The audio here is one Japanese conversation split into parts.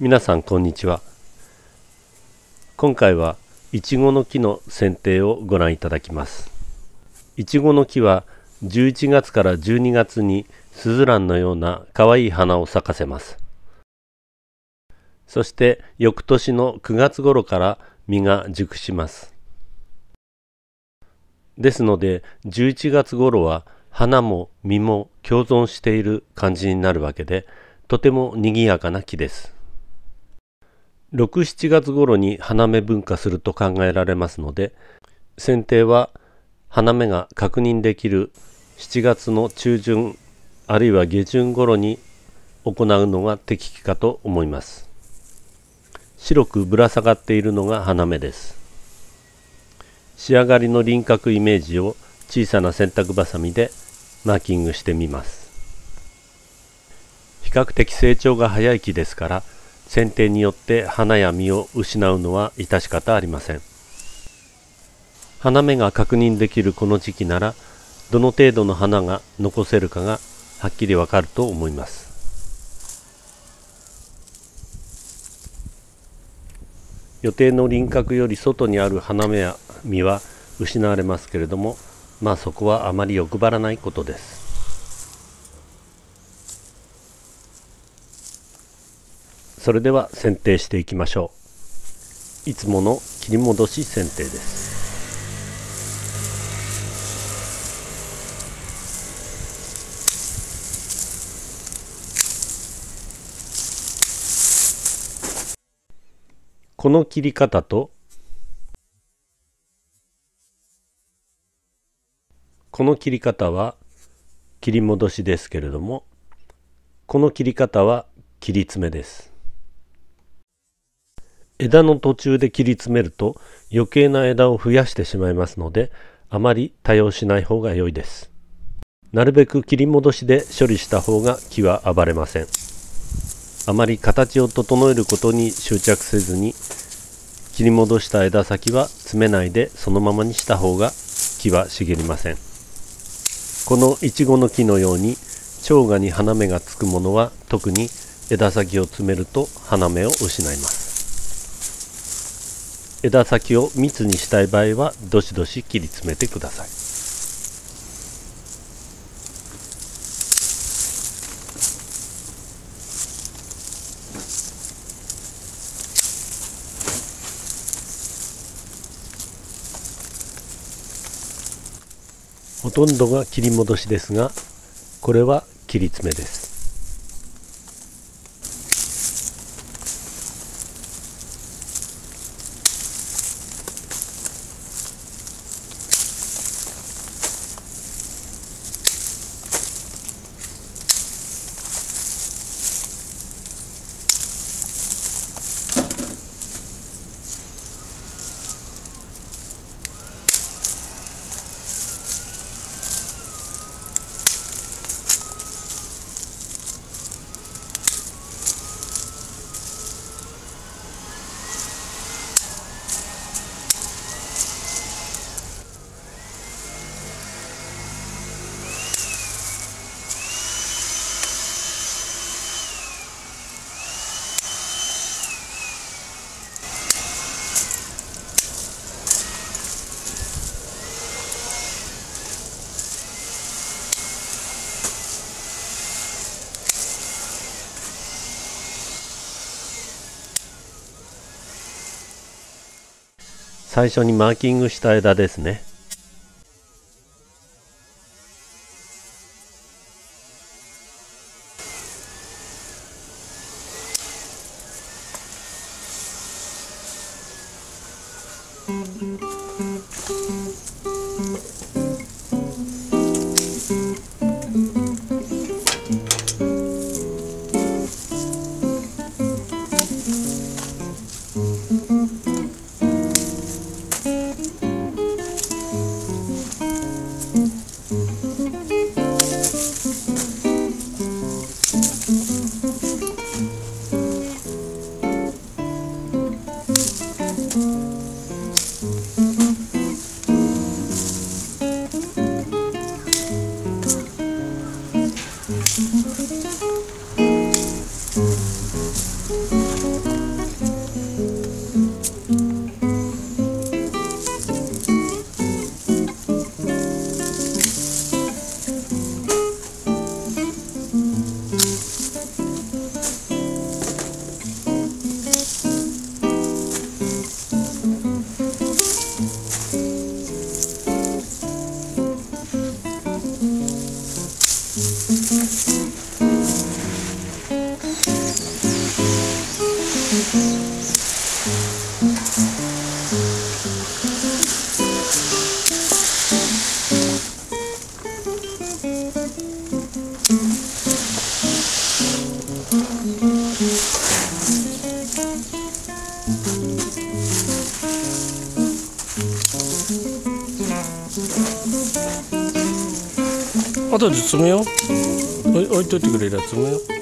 皆さんこんにちは。今回はイチゴの木の剪定をご覧いただきます。イチゴの木は11月から12月にスズランのような可愛い花を咲かせます。そして翌年の9月頃から実が熟します。ですので11月頃は花も実も共存している感じになるわけでとても賑やかな木です。67月頃に花芽分化すると考えられますので剪定は花芽が確認できる7月の中旬あるいは下旬頃に行うのが適期かと思います。白くぶら下がっているのが花芽です。仕上がりの輪郭イメージを小さな洗濯ばさみでマーキングしてみます。比較的成長が早い木ですから剪定によって花や実を失うのは致し方ありません。花芽が確認できるこの時期ならどの程度の花が残せるかがはっきりわかると思います。予定の輪郭より外にある花芽や実は失われますけれどもまあそこはあまり欲張らないことです。それでは剪定していきましょう。いつもの切り戻し剪定です。この切り方とこの切り方は切り戻しですけれどもこの切り方は切り詰めです。枝の途中で切り詰めると余計な枝を増やしてしまいますのであまり多用しない方が良いです。なるべく切り戻しで処理した方が木は暴れません。あまり形を整えることに執着せずに切り戻した枝先は詰めないでそのままにした方が木は茂りません。このイチゴの木のように蝶芽に花芽がつくものは特に枝先を詰めると花芽を失います。枝先を密にしたい場合はどしどし切り詰めてください。ほとんどが切り戻しですがこれは切り詰めです。最初にマーキングした枝ですね。後で詰めよう。置い置いといてくれりゃ詰めよう。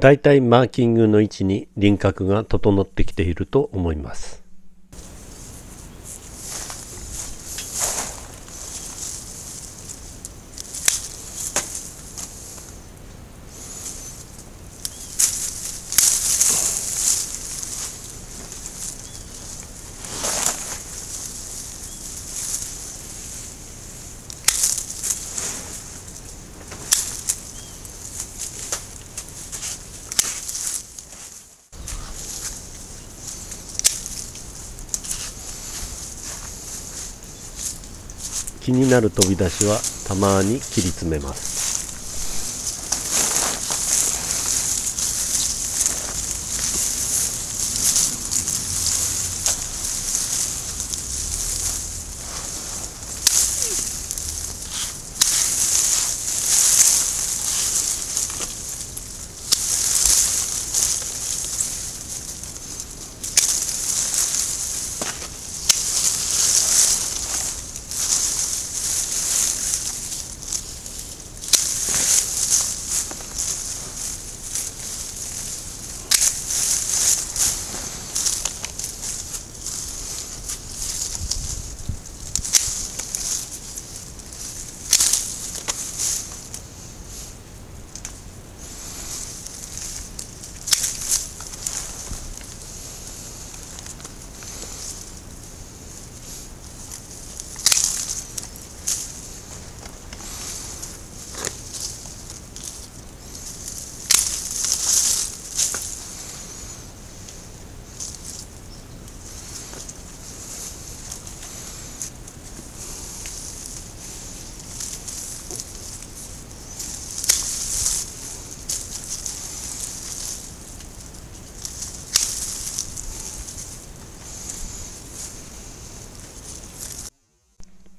だいたいマーキングの位置に輪郭が整ってきていると思います。気になる飛び出しはたまに切り詰めます。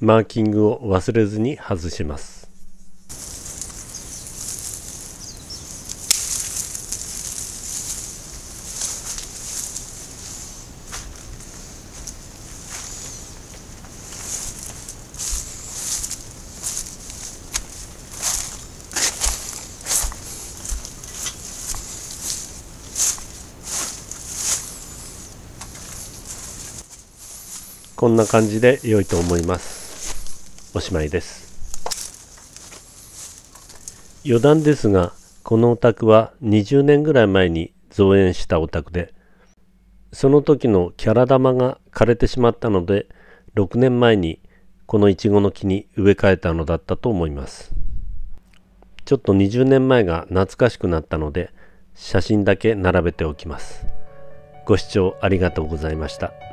マーキングを忘れずに外します。こんな感じで良いと思います。おしまいです。余談ですがこのお宅は20年ぐらい前に造園したお宅でその時のキャラ玉が枯れてしまったので6年前にこのイチゴの木に植え替えたのだったと思います。ちょっと20年前が懐かしくなったので写真だけ並べておきます。ご視聴ありがとうございました。